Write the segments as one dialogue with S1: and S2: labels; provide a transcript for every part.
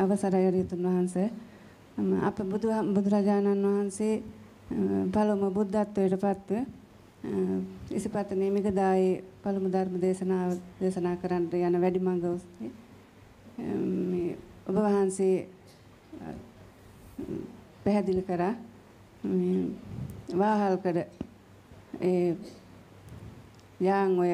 S1: අවසරයි රේතුන් වහන්සේ. අප බුදුරජාණන් වහන්සේ පළමු බුද්ධත්වයට පත්ව ඉසිපතනේ මිගදායේ පළමු ධර්ම දේශනාව දේශනා කරන්න යන වැඩිමඟ ඔස්සේ මේ ඔබ වහන්සේ පැහැදිලි කරා මේ වාහල්කඩ ඒ යාන් ඔය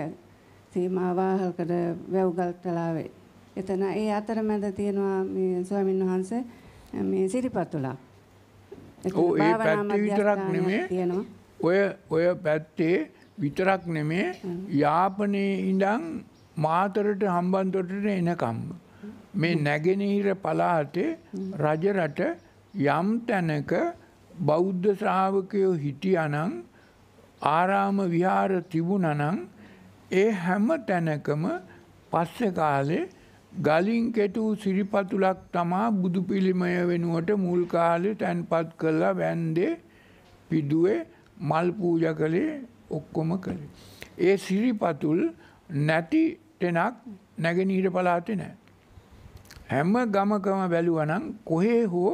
S1: සීමා වාහල්කඩ වැව්ගල් තලාවේ එතන ඒ අතරමැද තියෙනවා මේ ස්වාමීන් වහන්සේ මේ සිරිපතුලක්.
S2: ඔව් ඒ පැත්තේ විතරක් නෙමෙයි. ඔය ඔය පැත්තේ විතරක් නෙමේ යාපනයේ ඉඳන් මාතරට හම්බන්තොටට එනකම්. මේ නැගෙනහිර පලාතේ රජරට යම් තැනක බෞද්ධ ශ්‍රාවකයෝ හිටියනං ආරාම විහාර තිබුණනං ඒ හැම තැනකම පස්ස කාලේ ගලින් කෙටූ සිරිපතුලක් තමා බුදු පිළිමය වෙනුවට මුල් කාලෙ තැන්පත් කල්ලා වැන්දේ පිදුවේ මල් පූජ කළේ ඔක්කොම කළේ. ඒ සිරිපතුල් නැති තෙනක් නැගෙනීට පලාතේ නෑ. හැම ගමකම බැලුවනම් කොහේ හෝ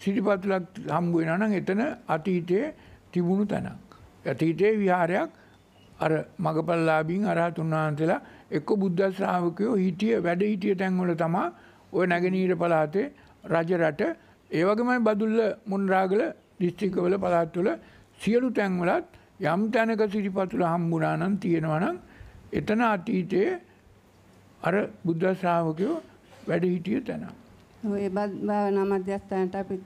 S2: සිරිපතුලක් හම්බුවෙන නම් එතන අතීතයේ තිබුණු තැනක්. අතීතයේ විහාරයක් අර මගපල්ලාබීන් අරහතුන් වහන්සේලා එක්ක බුද්ධ ශ්‍රාවකයෝ හිටිය වැඩ හිටිය තැන්වල තමා ඔය නැගෙනීර පළාතේ රජ රට ඒ වගේමයි බදුල්ල මුන්රාගල දිස්ත්‍රික්කවල පළාත්වල සියලු තැන්වලත් යම් තැනක සිරිපතුල හම්බුණා නම් තියෙනවා නම් එතන අතීතයේ අර බුද්ධ ශ්‍රාවකයෝ වැඩ හිටිය තැන.
S1: ඔය භාවනා මධ්‍යස්ථානට අපි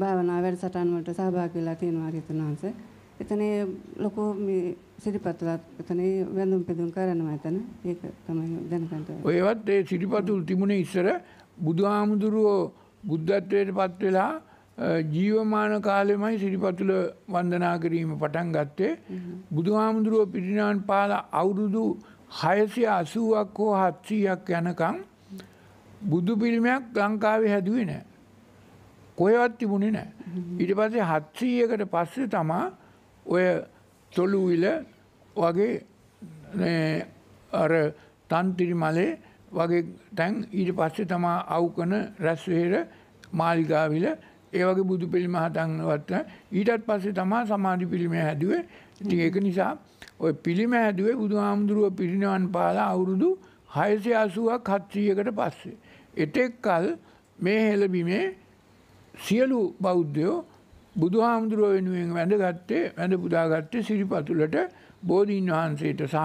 S1: භාවනා වැඩසටහන් වලට සහභාගී වෙලා තියෙනවා රිතුනාංශ. එතන ලොකු මේ සිරිපතුලත් එතන වැඳුම් පිදුම් කරනවා එතන. ඒක තමයි දැනගන්න.
S2: ඔයවත් ඒ සිරිපතුල් තිබුණේ ඉස්සර බුදුහාමුදුරුවෝ බුද්ධත්වයට පත් වෙලා ජීවමාන කාලෙමයි සිරිපතුල වන්දනා කිරීම පටන් ගත්තේ. බුදුහාමුදුරුව පිරිනාන් පාල අවුරුදු හයසිය අසුවක් හෝ හත්සීයක් යනකං බුදු පිළිමයක් ලංකාවේ හැදුවේ නෑ. කොහෙවත් තිබුණේ නෑ. ඊට පස්සේ හත්සීයකට පස්සේ තමා ඔය තොළුවිල වගේ අර තන්තිරි මලේ වගේ තැන් ඊට පස්සේ තමා අවකන රැස්වේර මාලිගාවිල ඒ වගේ බුදු පිළිම හතන්වත් ඊටත් පස්සේ තමා සමාධි පිළිම හැදුවේ ඉතින් ඒක නිසා ඔය පිළිම හැදුවේ බුදු හාමුදුරුව පිරිනිවන් පාලා අවුරුදු හයසය අසුවක් හත්සීයකට පස්සේ. එතෙක් කල් මේ හෙළබිමේ සියලු බෞද්ධයෝ බුදු හාමුදුරුව වෙනුවෙන් වැඳගත්තේ වැඳ පුදාගත්තේ සිරිපතුලට බෝධීන් වහන්සේට සහ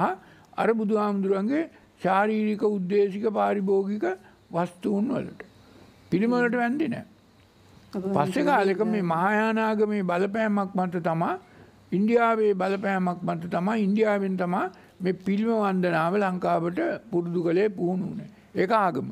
S2: අර බුදු හාමුදුරුවන්ගේ ශාරීරික උද්දේශික පාරිභෝගික වස්තුූන් වලට. පිළිමලට වැන්දි නෑ. පස්සෙ කාලෙක මේ මහායානාගමේ බලපෑමක් මත තමා ඉන්දියාවේ බලපෑමක් මත තමා ඉන්දියාවෙන් තමා මේ පිල්ම වන්දනාව ලංකාවට පුරුදු කළේ පුහුණුනේ. ඒක ආගම.